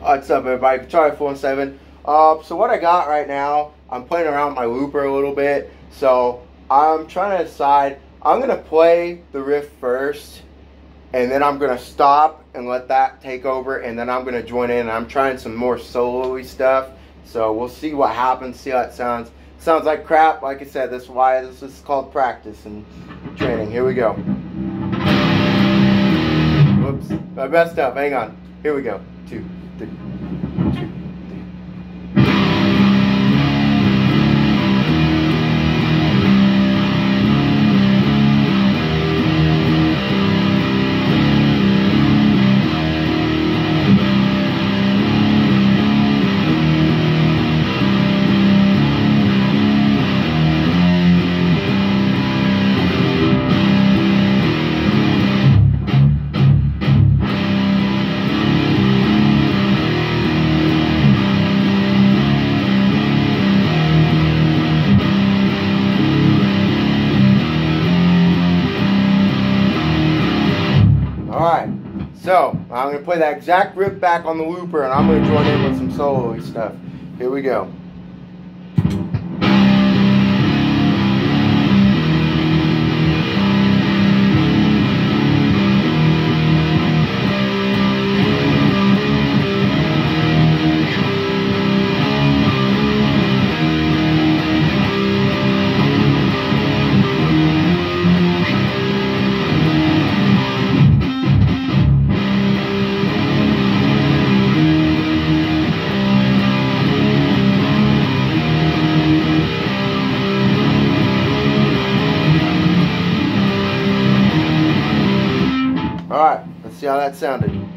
What's up, everybody? Charlie 47. Uh, so what I got right now, I'm playing around my looper a little bit. So I'm trying to decide. I'm gonna play the riff first, and then I'm gonna stop and let that take over, and then I'm gonna join in. I'm trying some more solo-y stuff. So we'll see what happens. See how it sounds. Sounds like crap. Like I said, this is why this is called practice and training. Here we go. Whoops, I messed up. Hang on. Here we go. Two, three, two. Alright, so I'm going to play that exact riff back on the looper and I'm going to join in with some solo stuff. Here we go. Alright, let's see how that sounded.